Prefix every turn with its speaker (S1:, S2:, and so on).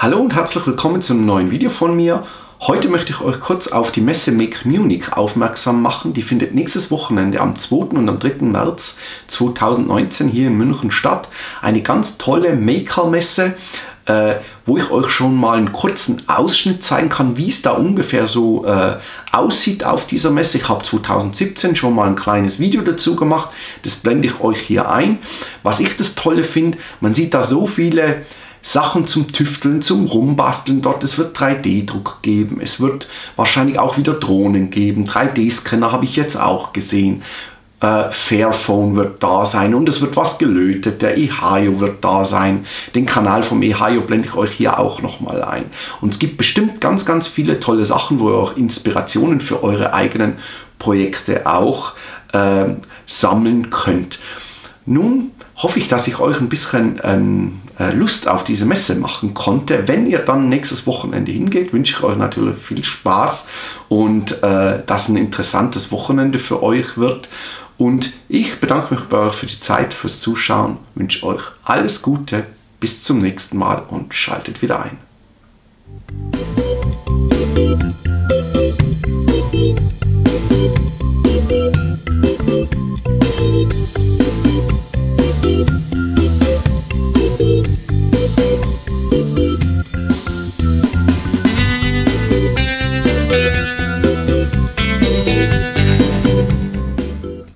S1: Hallo und herzlich willkommen zu einem neuen Video von mir. Heute möchte ich euch kurz auf die Messe Make Munich aufmerksam machen. Die findet nächstes Wochenende am 2. und am 3. März 2019 hier in München statt. Eine ganz tolle Maker-Messe, äh, wo ich euch schon mal einen kurzen Ausschnitt zeigen kann, wie es da ungefähr so äh, aussieht auf dieser Messe. Ich habe 2017 schon mal ein kleines Video dazu gemacht. Das blende ich euch hier ein. Was ich das Tolle finde, man sieht da so viele Sachen zum Tüfteln, zum Rumbasteln dort. Es wird 3D-Druck geben. Es wird wahrscheinlich auch wieder Drohnen geben. 3D-Scanner habe ich jetzt auch gesehen. Äh, Fairphone wird da sein und es wird was gelötet. Der eHio wird da sein. Den Kanal vom eHio blende ich euch hier auch nochmal ein. Und es gibt bestimmt ganz, ganz viele tolle Sachen, wo ihr auch Inspirationen für eure eigenen Projekte auch äh, sammeln könnt. Nun hoffe ich, dass ich euch ein bisschen ähm, äh, Lust auf diese Messe machen konnte. Wenn ihr dann nächstes Wochenende hingeht, wünsche ich euch natürlich viel Spaß und äh, dass ein interessantes Wochenende für euch wird. Und ich bedanke mich bei euch für die Zeit, fürs Zuschauen, wünsche euch alles Gute, bis zum nächsten Mal und schaltet wieder ein.